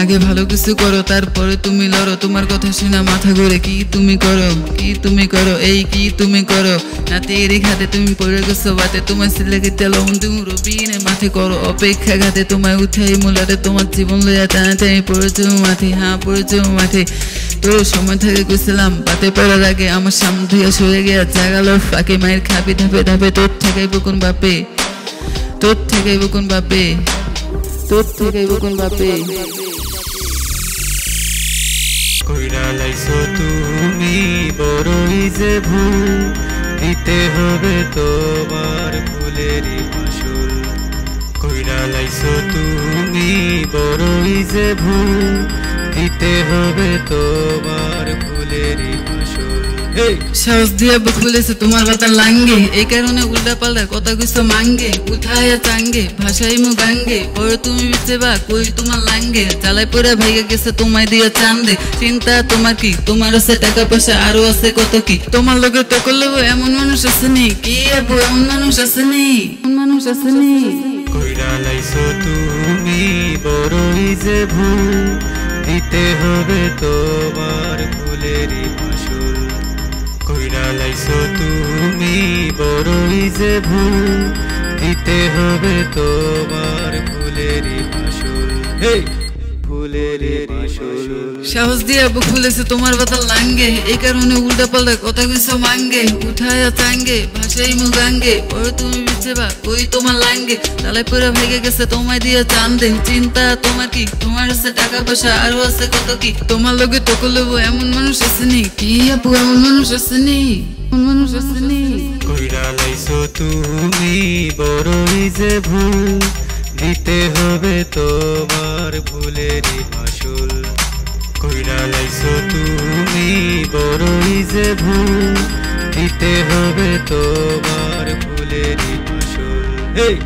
আগে ভালো কিছু করো, তারপরে তুমি লড়ো। তোমার কথা শোনা মাথা ঘুরে, কি তুমি করো? কি তুমি করো? এই কি তুমি করো? নাতে এরি খাতে তুমি পড়ে গেছো বাতে তোমার ছেলেকে তেল রবিনে মাথে করো। অপেক্ষা ঘাতে তোমায় উঠাই মূলাতে তোমার জীবন লইয়া টানা টানি পড়েছো মাঠে হ্যাঁ পড়েছো মাঠে। তোর সময় থেকে গেছিলাম পাতে পড়ার আগে আমার সামনে ধুয়ে সরে গিয়া জাগালোর ফাঁকে মায়ের খাপি ধাপে ধাপে, তোর থেকে বকুন বাপে? তোর থেকে বকুন বাপে? তোর থেকে বুকুন বাপে? কইরা লাইছো তুমি বড়ই যে ভুল, দিতে হবে তোমার ফুলেরই ফসল কইরা তুমি বড়ই যে ভুল, দিতে হবে তোমার ফুলেরই ফসল সাহস দিয়া বুক তোমার কথা লাঙ্গে। এই কারণে উল্টা পাল্টা কথা কইছো মাঙ্গে। উঠায়া চাঙ্গে ভাষাই মু গাঙ্গে পরে তুমি বিচে বা কই তোমার লাঙ্গে। জ্বালাই পরে ভাইগে গেছে তোমায় দিয়া চান্দে। চিন্তা তোমার কি? তোমার আছে টাকা পয়সা, আরও আছে কত কি? তোমার লগে তো করলে এমন মানুষ আছে নি? কি আপু এমন মানুষ আছে নি? এমন মানুষ আছে নি? কইরা লাইছো তুমি, বড়ই যে ভুল। দিতে হবে তোমার ফুলেরই কইরা তুমি বড়ই যে ভুল দিতে হবে তোমার ফুলেরই ফসল এই সাহস দিয়া বুক খুলেছে তোমার কথা লাঙ্গে। এই কারণে উল্টা পাল্টা কথা কইছো মাঙ্গে। উঠায়া চাঙ্গে ভাষাই মু গাঙ্গে পরে তুমি কই তোমার লাঙ্গে? পুরা ভেগে গেছে তোমায় দিয়া চান্দে চিন্তা তোমার কি? তোমার আছে টাকা পয়সা আরও আছে কত কি? তোমার লগে তো করলেবো এমন মানুষ আসেনি কি আপু এমন মানুষ আসেনি মানুষ আসেনি কইরা লাইছো তুমি বড়ই যে ভুল দিতে হবে তোমার ভুলের আসল কইরা লাইছো তুমি বড়ই যে ভুল, দিতে হবে তোমার ভুলের আসল এই!